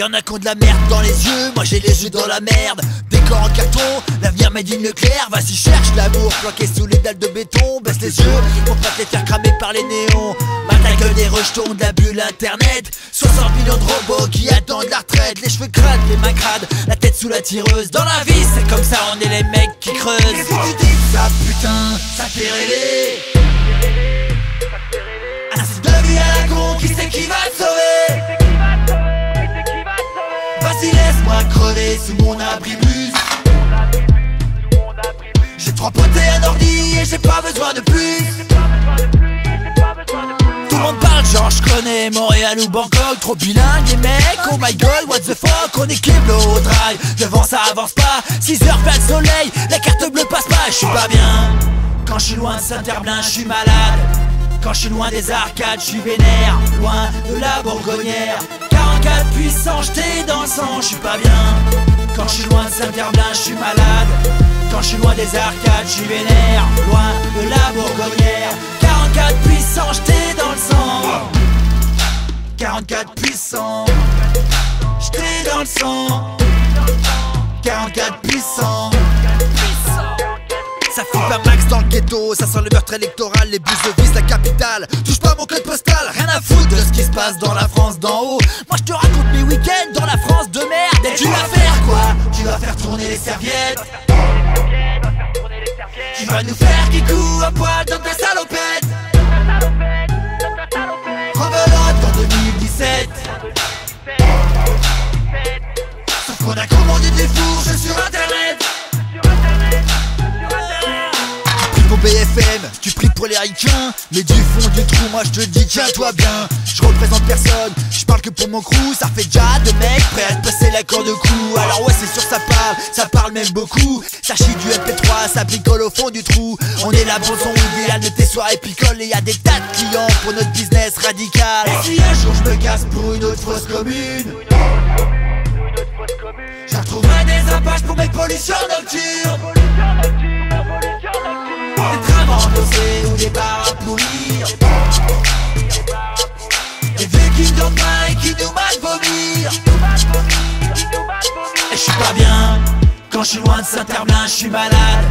Y'en a qui ont de la merde dans les yeux, moi j'ai les yeux dans la merde. Décor en carton, l'avenir made in nucléaire. Vas-y cherche l'amour, planqué sous les dalles de béton. Baisse les yeux, pour pas te les faire cramer par les néons. Ma gueule des rejetons de la bulle internet. 60 millions de robots qui attendent la retraite. Les cheveux crades, les mains crades, la tête sous la tireuse. Dans la vie c'est comme ça, on est les mecs qui creusent. Qu'est-ce que tu dis ça putain, ça fait rêver. Un style de vie à la con, qui c'est qui va te sauver? Crever sous mon abri plus J'ai trois potes et un ordi et j'ai pas besoin de plus. Tout le monde parle genre je connais Montréal ou Bangkok. Trop bilingue les mecs Oh my god what the fuck? On Keblo au drive Devant ça avance pas. 6 heures plein de soleil. La carte bleue passe pas. Je suis pas bien. Quand je suis loin de Saint-Herblain je suis malade. Quand je suis loin des arcades, je suis vénère, loin de la bourgonnière 44 puissants jetés dans le sang, je pas bien. Quand je suis loin de Saint-Herblain, je suis malade. Quand je suis loin des arcades, je suis vénère, loin de la bourgonnière 44 puissants jetés dans le sang 44 puissants jetés dans le sang 44 puissants ça fout pas max dans le ghetto, ça sent le meurtre électoral, les bus de vis, la capitale. Touche pas mon code postal, à foutre de ce qui se passe dans la France d'en haut. Moi je te raconte mes week-ends dans la France de merde. Et tu vas faire quoi? Tu vas faire tourner les serviettes. Tu vas nous faire kikou à poil dans ta salopette. Rebelote en 2017. Sauf qu'on a commandé des fourches sur internet. pour BFM, tu pries pour les Mais du fond du trou, moi je te dis tiens-toi bien. Je représente personne, je parle que pour mon crew. Ça fait déjà deux mecs prêts à te passer l'accord de cou. Alors ouais c'est sûr ça parle, ça parle même beaucoup. Ça chie du MP3, ça bricole au fond du trou. On est la bon son idéal de tes soirées picole Et y a des tas de clients pour notre business radical. Et si un jour je me casse pour une autre fausse commune? Je retrouverai des impages pour mes pollutions nocturnes endossés ou des bars à pourrir Des vieux qui donnent main et qui nous mal vomir. Et je suis pas bien. Quand je suis loin de Saint-Herblain, je suis malade.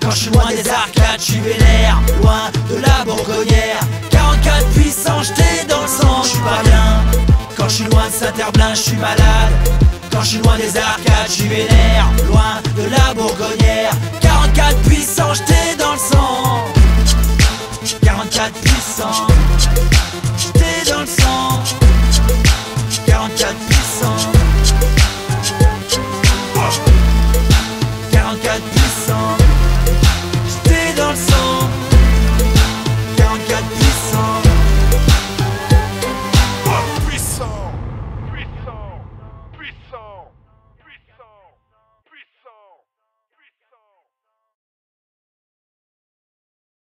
Quand je suis loin des arcades, je suis vénère. Loin de la bourgonnière 44 puissants jetés dans le sang, je suis pas bien. Quand je suis loin de Saint-Herblain, je suis malade. Quand je suis loin des arcades, je suis vénère. Loin de la bourgonnière 44 puissants